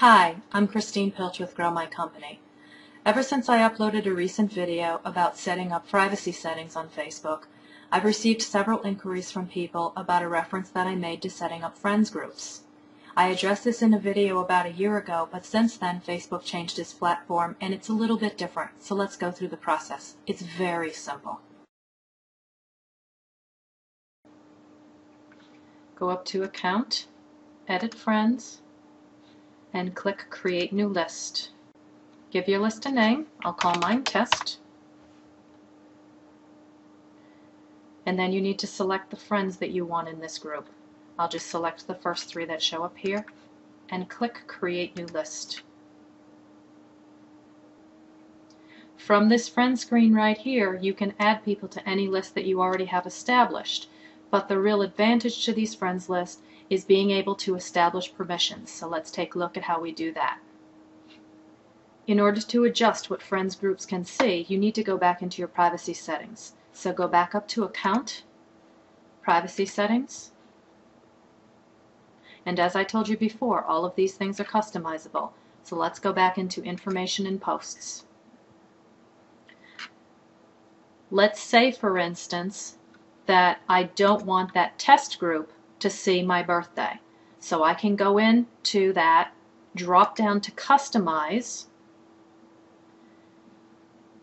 Hi, I'm Christine Pilch with Grow My Company. Ever since I uploaded a recent video about setting up privacy settings on Facebook, I've received several inquiries from people about a reference that I made to setting up friends groups. I addressed this in a video about a year ago, but since then Facebook changed its platform and it's a little bit different, so let's go through the process. It's very simple. Go up to Account, Edit Friends, and click Create New List. Give your list a name. I'll call mine Test. And then you need to select the friends that you want in this group. I'll just select the first three that show up here and click Create New List. From this friend screen right here, you can add people to any list that you already have established. But the real advantage to these friends list is being able to establish permissions. So let's take a look at how we do that. In order to adjust what friends groups can see, you need to go back into your privacy settings. So go back up to Account, Privacy Settings, and as I told you before, all of these things are customizable. So let's go back into Information and Posts. Let's say, for instance, that I don't want that test group to see my birthday. So I can go into that, drop down to Customize,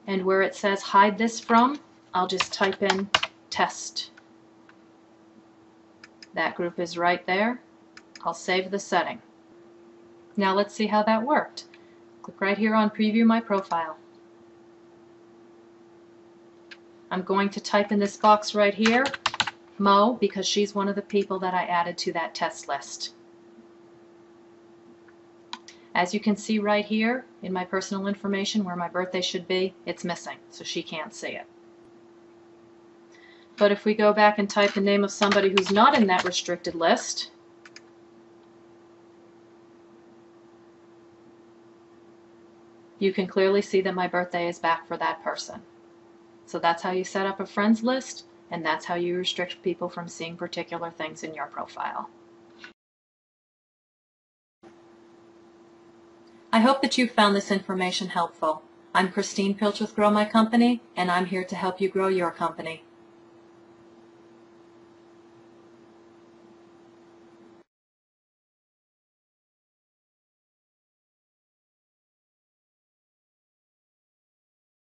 and where it says Hide this from, I'll just type in Test. That group is right there. I'll save the setting. Now let's see how that worked. Click right here on Preview My Profile. I'm going to type in this box right here, Mo, because she's one of the people that I added to that test list. As you can see right here in my personal information where my birthday should be, it's missing, so she can't see it. But if we go back and type the name of somebody who's not in that restricted list, you can clearly see that my birthday is back for that person. So that's how you set up a friends list, and that's how you restrict people from seeing particular things in your profile. I hope that you found this information helpful. I'm Christine Pilch with Grow My Company, and I'm here to help you grow your company.